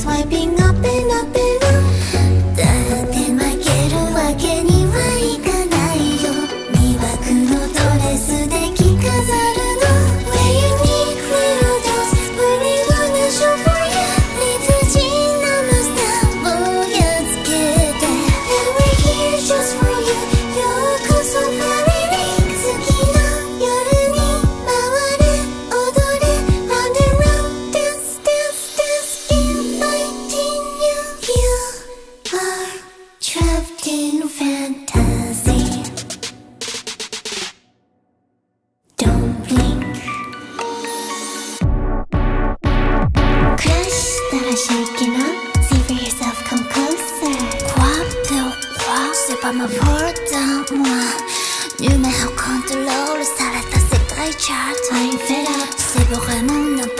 Swiping up and up and shaking up. See for yourself, come closer. Quoi de quoi C'est pas ma faute à moi. Numéro contrôle, ça reste assez très chart. I'm fed up. C'est vraiment n'importe